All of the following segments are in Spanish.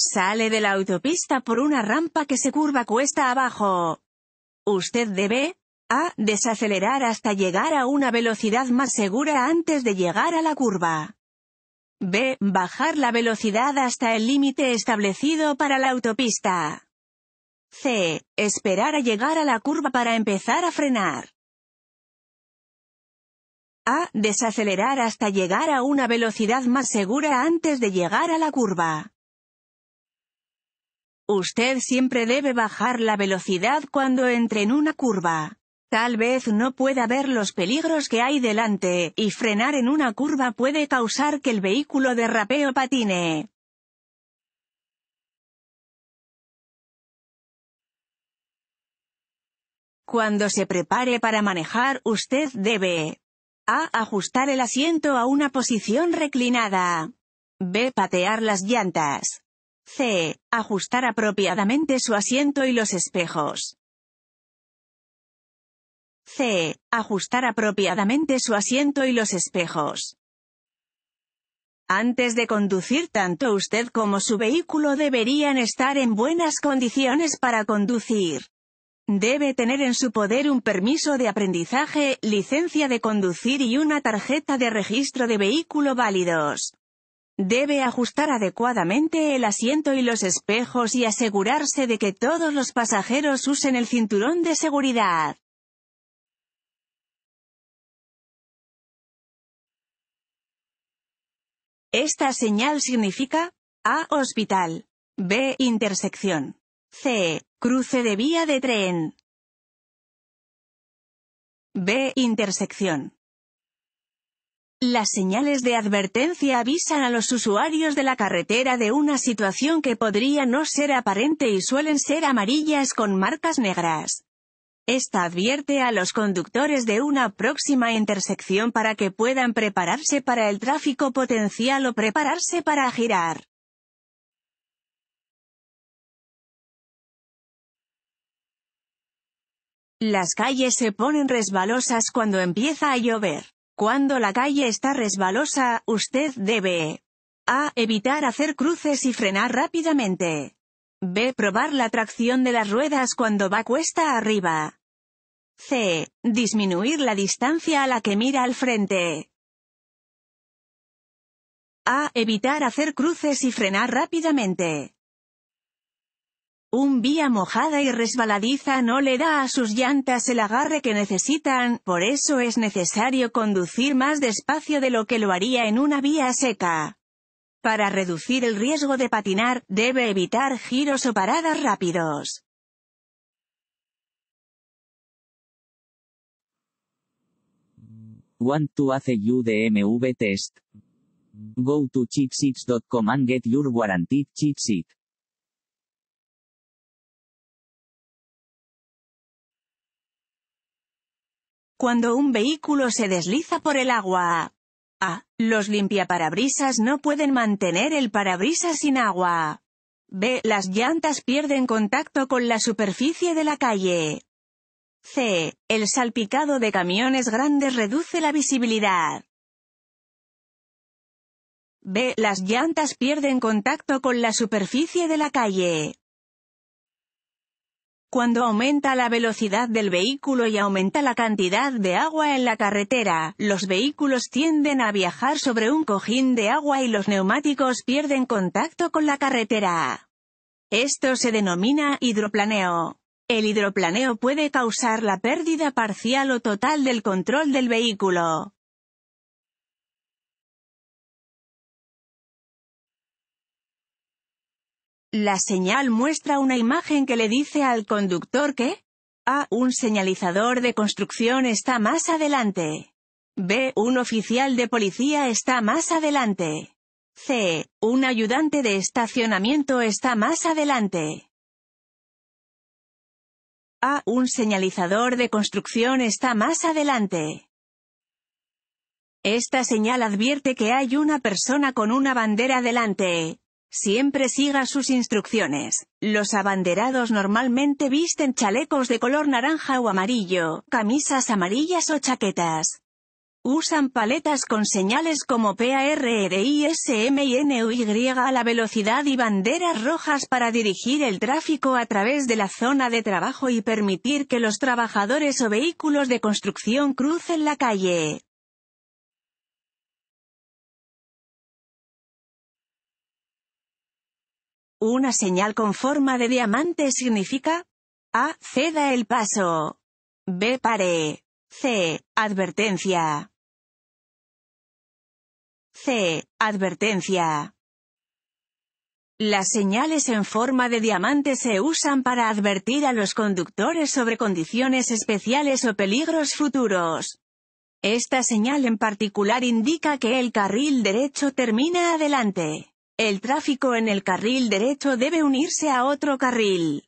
Sale de la autopista por una rampa que se curva cuesta abajo. Usted debe A. Desacelerar hasta llegar a una velocidad más segura antes de llegar a la curva. B. Bajar la velocidad hasta el límite establecido para la autopista. C. Esperar a llegar a la curva para empezar a frenar. A. Desacelerar hasta llegar a una velocidad más segura antes de llegar a la curva. Usted siempre debe bajar la velocidad cuando entre en una curva. Tal vez no pueda ver los peligros que hay delante, y frenar en una curva puede causar que el vehículo derrape o patine. Cuando se prepare para manejar, usted debe A. Ajustar el asiento a una posición reclinada. B. Patear las llantas. C. Ajustar apropiadamente su asiento y los espejos. C. Ajustar apropiadamente su asiento y los espejos. Antes de conducir tanto usted como su vehículo deberían estar en buenas condiciones para conducir. Debe tener en su poder un permiso de aprendizaje, licencia de conducir y una tarjeta de registro de vehículo válidos. Debe ajustar adecuadamente el asiento y los espejos y asegurarse de que todos los pasajeros usen el cinturón de seguridad. Esta señal significa A. Hospital. B. Intersección. C. Cruce de vía de tren. B. Intersección. Las señales de advertencia avisan a los usuarios de la carretera de una situación que podría no ser aparente y suelen ser amarillas con marcas negras. Esta advierte a los conductores de una próxima intersección para que puedan prepararse para el tráfico potencial o prepararse para girar. Las calles se ponen resbalosas cuando empieza a llover. Cuando la calle está resbalosa, usted debe A. Evitar hacer cruces y frenar rápidamente. B. Probar la tracción de las ruedas cuando va cuesta arriba. C. Disminuir la distancia a la que mira al frente. A. Evitar hacer cruces y frenar rápidamente. Un vía mojada y resbaladiza no le da a sus llantas el agarre que necesitan, por eso es necesario conducir más despacio de lo que lo haría en una vía seca. Para reducir el riesgo de patinar, debe evitar giros o paradas rápidos. Want to ace you test? Go to cheatsheets.com and get your guaranteed cheat sheet. Cuando un vehículo se desliza por el agua. A. Los limpiaparabrisas no pueden mantener el parabrisas sin agua. B. Las llantas pierden contacto con la superficie de la calle. C. El salpicado de camiones grandes reduce la visibilidad. B. Las llantas pierden contacto con la superficie de la calle. Cuando aumenta la velocidad del vehículo y aumenta la cantidad de agua en la carretera, los vehículos tienden a viajar sobre un cojín de agua y los neumáticos pierden contacto con la carretera. Esto se denomina hidroplaneo. El hidroplaneo puede causar la pérdida parcial o total del control del vehículo. La señal muestra una imagen que le dice al conductor que A. Un señalizador de construcción está más adelante. B. Un oficial de policía está más adelante. C. Un ayudante de estacionamiento está más adelante. A. Un señalizador de construcción está más adelante. Esta señal advierte que hay una persona con una bandera delante. Siempre siga sus instrucciones. Los abanderados normalmente visten chalecos de color naranja o amarillo, camisas amarillas o chaquetas. Usan paletas con señales como PAREDISM y NUY a la velocidad y banderas rojas para dirigir el tráfico a través de la zona de trabajo y permitir que los trabajadores o vehículos de construcción crucen la calle. Una señal con forma de diamante significa A. Ceda el paso. B. Pare. C. Advertencia. C. Advertencia. Las señales en forma de diamante se usan para advertir a los conductores sobre condiciones especiales o peligros futuros. Esta señal en particular indica que el carril derecho termina adelante. El tráfico en el carril derecho debe unirse a otro carril.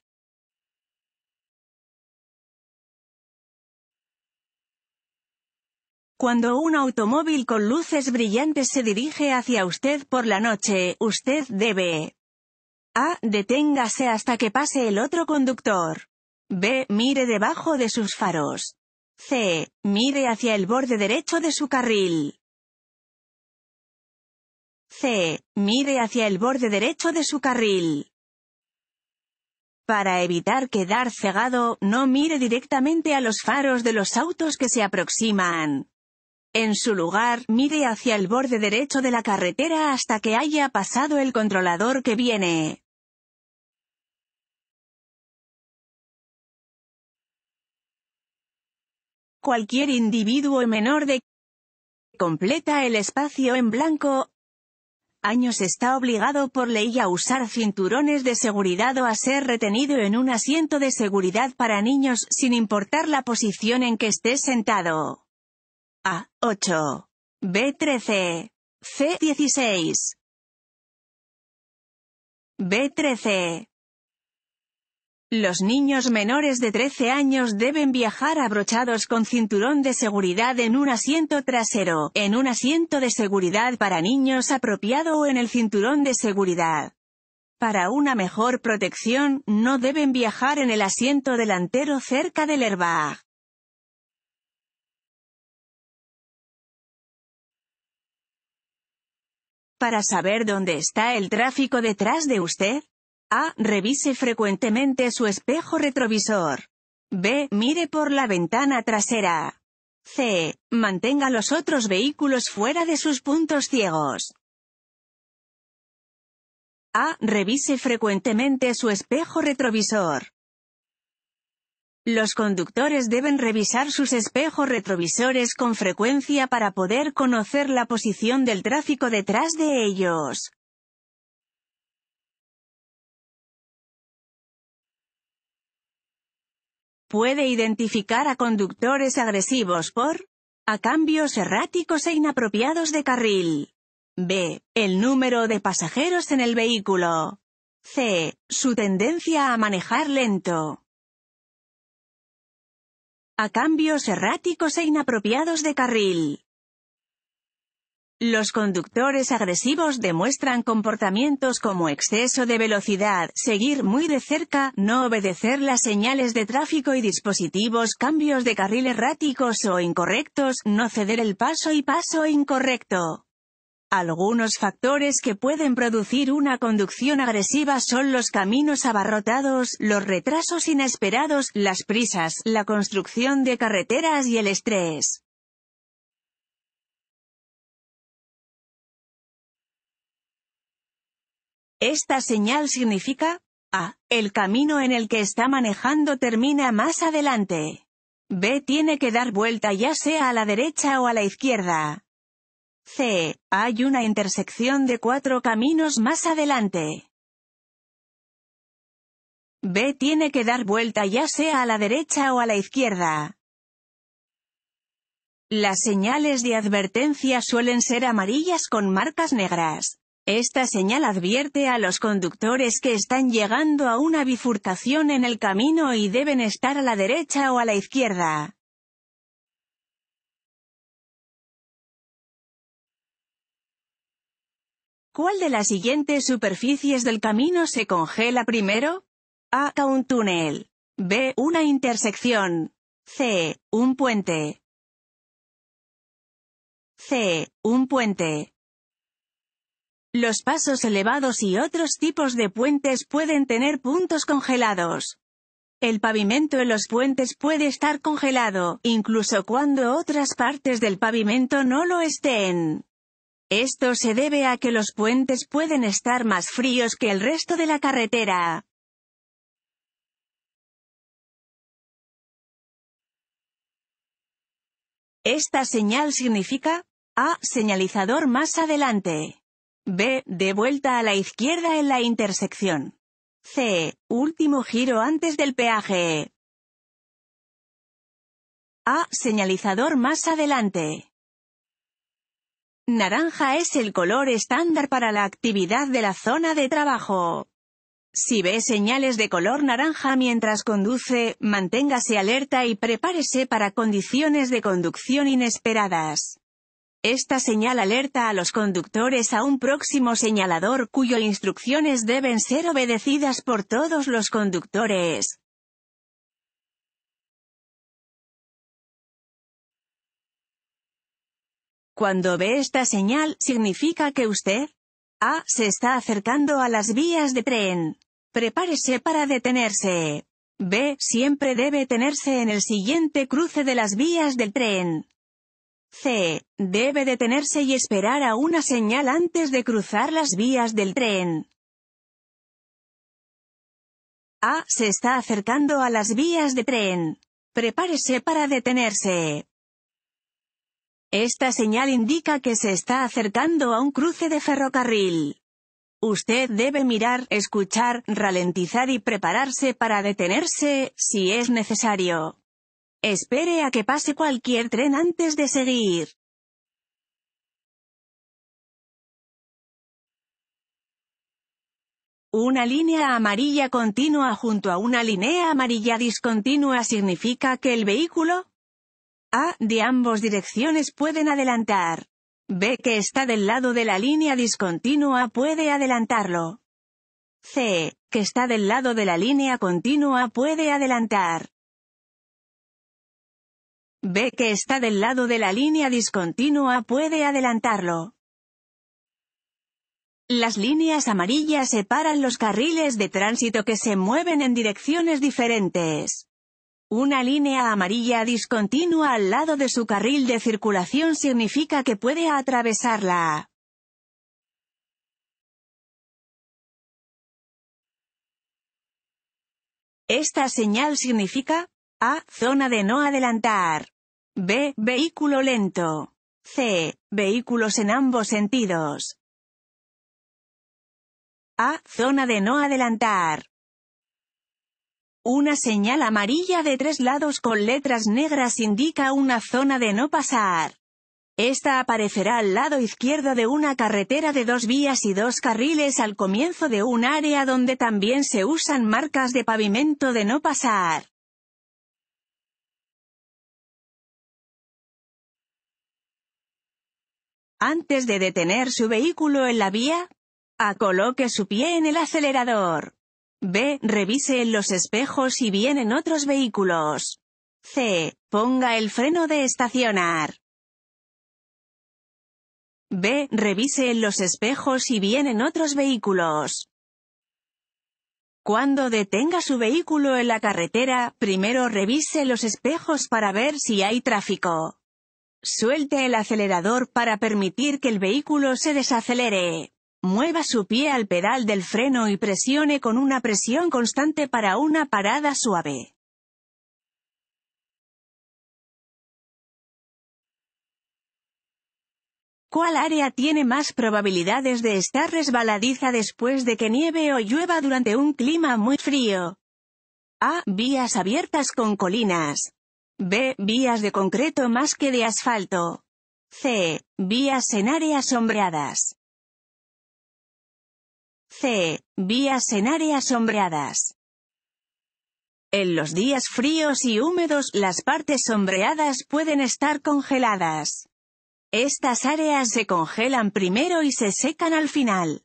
Cuando un automóvil con luces brillantes se dirige hacia usted por la noche, usted debe A. Deténgase hasta que pase el otro conductor. B. Mire debajo de sus faros. C. Mire hacia el borde derecho de su carril. C. Mire hacia el borde derecho de su carril. Para evitar quedar cegado, no mire directamente a los faros de los autos que se aproximan. En su lugar, mire hacia el borde derecho de la carretera hasta que haya pasado el controlador que viene. Cualquier individuo menor de completa el espacio en blanco, años está obligado por ley a usar cinturones de seguridad o a ser retenido en un asiento de seguridad para niños sin importar la posición en que esté sentado. A. 8. B. 13. C. 16. B. 13. Los niños menores de 13 años deben viajar abrochados con cinturón de seguridad en un asiento trasero, en un asiento de seguridad para niños apropiado o en el cinturón de seguridad. Para una mejor protección, no deben viajar en el asiento delantero cerca del airbag. Para saber dónde está el tráfico detrás de usted. A. Revise frecuentemente su espejo retrovisor. B. Mire por la ventana trasera. C. Mantenga los otros vehículos fuera de sus puntos ciegos. A. Revise frecuentemente su espejo retrovisor. Los conductores deben revisar sus espejos retrovisores con frecuencia para poder conocer la posición del tráfico detrás de ellos. Puede identificar a conductores agresivos por a cambios erráticos e inapropiados de carril. B. El número de pasajeros en el vehículo. C. Su tendencia a manejar lento a cambios erráticos e inapropiados de carril. Los conductores agresivos demuestran comportamientos como exceso de velocidad, seguir muy de cerca, no obedecer las señales de tráfico y dispositivos, cambios de carril erráticos o incorrectos, no ceder el paso y paso incorrecto. Algunos factores que pueden producir una conducción agresiva son los caminos abarrotados, los retrasos inesperados, las prisas, la construcción de carreteras y el estrés. Esta señal significa A. El camino en el que está manejando termina más adelante. B. Tiene que dar vuelta ya sea a la derecha o a la izquierda. C. Hay una intersección de cuatro caminos más adelante. B. Tiene que dar vuelta ya sea a la derecha o a la izquierda. Las señales de advertencia suelen ser amarillas con marcas negras. Esta señal advierte a los conductores que están llegando a una bifurcación en el camino y deben estar a la derecha o a la izquierda. ¿Cuál de las siguientes superficies del camino se congela primero? A. Un túnel. B. Una intersección. C. Un puente. C. Un puente. Los pasos elevados y otros tipos de puentes pueden tener puntos congelados. El pavimento en los puentes puede estar congelado, incluso cuando otras partes del pavimento no lo estén. Esto se debe a que los puentes pueden estar más fríos que el resto de la carretera. Esta señal significa A. Señalizador más adelante. B. De vuelta a la izquierda en la intersección. C. Último giro antes del peaje. A. Señalizador más adelante. Naranja es el color estándar para la actividad de la zona de trabajo. Si ve señales de color naranja mientras conduce, manténgase alerta y prepárese para condiciones de conducción inesperadas. Esta señal alerta a los conductores a un próximo señalador cuyo instrucciones deben ser obedecidas por todos los conductores. Cuando ve esta señal, significa que usted A. Se está acercando a las vías de tren. Prepárese para detenerse. B. Siempre debe tenerse en el siguiente cruce de las vías del tren. C. Debe detenerse y esperar a una señal antes de cruzar las vías del tren. A. Se está acercando a las vías de tren. Prepárese para detenerse. Esta señal indica que se está acercando a un cruce de ferrocarril. Usted debe mirar, escuchar, ralentizar y prepararse para detenerse, si es necesario. Espere a que pase cualquier tren antes de seguir. Una línea amarilla continua junto a una línea amarilla discontinua significa que el vehículo A de ambos direcciones pueden adelantar. B que está del lado de la línea discontinua puede adelantarlo. C, que está del lado de la línea continua puede adelantar. B que está del lado de la línea discontinua puede adelantarlo. Las líneas amarillas separan los carriles de tránsito que se mueven en direcciones diferentes. Una línea amarilla discontinua al lado de su carril de circulación significa que puede atravesarla. Esta señal significa A. Zona de no adelantar. B. Vehículo lento. C. Vehículos en ambos sentidos. A. Zona de no adelantar. Una señal amarilla de tres lados con letras negras indica una zona de no pasar. Esta aparecerá al lado izquierdo de una carretera de dos vías y dos carriles al comienzo de un área donde también se usan marcas de pavimento de no pasar. Antes de detener su vehículo en la vía, acoloque su pie en el acelerador. B. Revise en los espejos si vienen otros vehículos. C. Ponga el freno de estacionar. B. Revise en los espejos si vienen otros vehículos. Cuando detenga su vehículo en la carretera, primero revise los espejos para ver si hay tráfico. Suelte el acelerador para permitir que el vehículo se desacelere. Mueva su pie al pedal del freno y presione con una presión constante para una parada suave. ¿Cuál área tiene más probabilidades de estar resbaladiza después de que nieve o llueva durante un clima muy frío? A. Vías abiertas con colinas. B. Vías de concreto más que de asfalto. C. Vías en áreas sombreadas. C. Vías en áreas sombreadas. En los días fríos y húmedos, las partes sombreadas pueden estar congeladas. Estas áreas se congelan primero y se secan al final.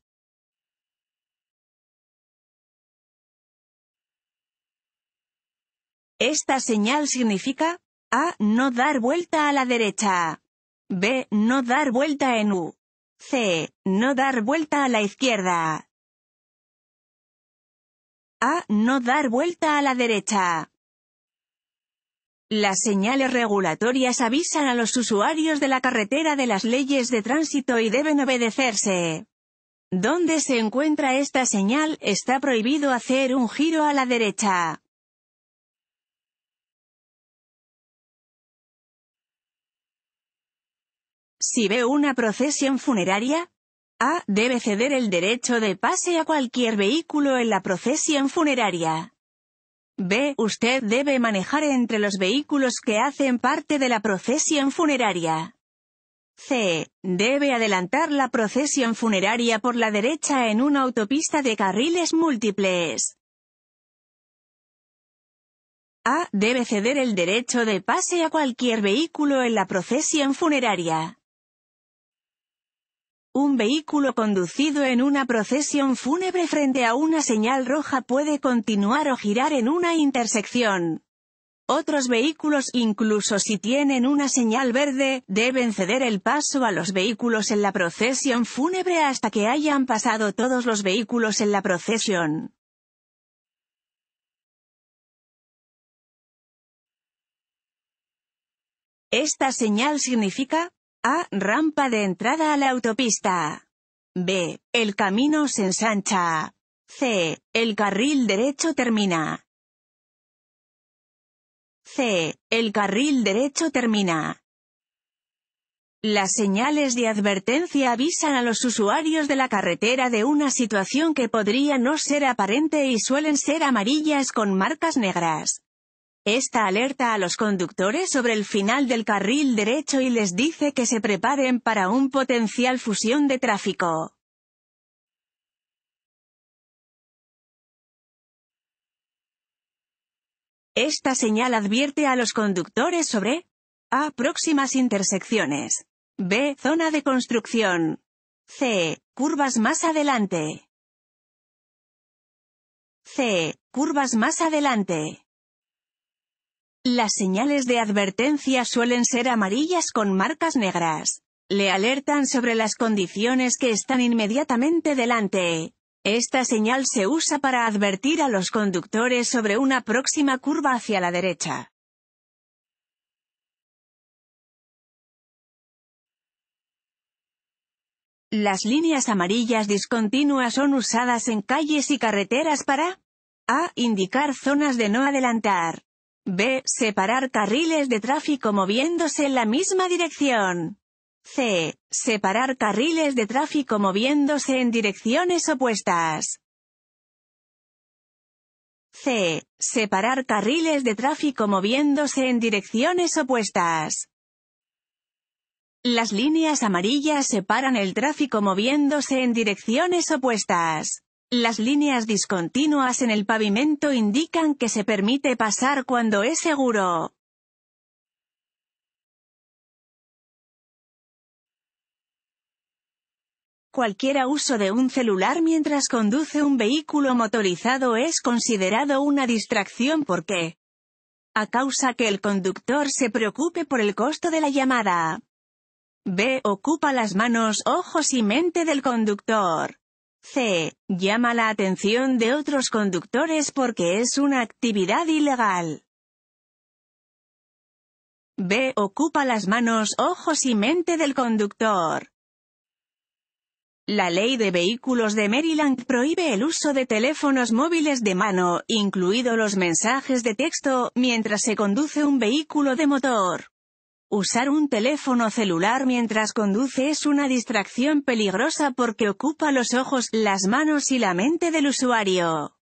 Esta señal significa A. No dar vuelta a la derecha. B. No dar vuelta en U. C. No dar vuelta a la izquierda. A. No dar vuelta a la derecha. Las señales regulatorias avisan a los usuarios de la carretera de las leyes de tránsito y deben obedecerse. ¿Dónde se encuentra esta señal? Está prohibido hacer un giro a la derecha. Si ve una procesión funeraria, A. Debe ceder el derecho de pase a cualquier vehículo en la procesión funeraria. B. Usted debe manejar entre los vehículos que hacen parte de la procesión funeraria. C. Debe adelantar la procesión funeraria por la derecha en una autopista de carriles múltiples. A. Debe ceder el derecho de pase a cualquier vehículo en la procesión funeraria. Un vehículo conducido en una procesión fúnebre frente a una señal roja puede continuar o girar en una intersección. Otros vehículos, incluso si tienen una señal verde, deben ceder el paso a los vehículos en la procesión fúnebre hasta que hayan pasado todos los vehículos en la procesión. Esta señal significa, a. Rampa de entrada a la autopista. B. El camino se ensancha. C. El carril derecho termina. C. El carril derecho termina. Las señales de advertencia avisan a los usuarios de la carretera de una situación que podría no ser aparente y suelen ser amarillas con marcas negras. Esta alerta a los conductores sobre el final del carril derecho y les dice que se preparen para un potencial fusión de tráfico. Esta señal advierte a los conductores sobre A. Próximas intersecciones. B. Zona de construcción. C. Curvas más adelante. C. Curvas más adelante. Las señales de advertencia suelen ser amarillas con marcas negras. Le alertan sobre las condiciones que están inmediatamente delante. Esta señal se usa para advertir a los conductores sobre una próxima curva hacia la derecha. Las líneas amarillas discontinuas son usadas en calles y carreteras para a. indicar zonas de no adelantar. B. Separar carriles de tráfico moviéndose en la misma dirección. C. Separar carriles de tráfico moviéndose en direcciones opuestas. C. Separar carriles de tráfico moviéndose en direcciones opuestas. Las líneas amarillas separan el tráfico moviéndose en direcciones opuestas. Las líneas discontinuas en el pavimento indican que se permite pasar cuando es seguro. Cualquier uso de un celular mientras conduce un vehículo motorizado es considerado una distracción porque a causa que el conductor se preocupe por el costo de la llamada. B. Ocupa las manos, ojos y mente del conductor. C. Llama la atención de otros conductores porque es una actividad ilegal. B. Ocupa las manos, ojos y mente del conductor. La ley de vehículos de Maryland prohíbe el uso de teléfonos móviles de mano, incluidos los mensajes de texto, mientras se conduce un vehículo de motor. Usar un teléfono celular mientras conduce es una distracción peligrosa porque ocupa los ojos, las manos y la mente del usuario.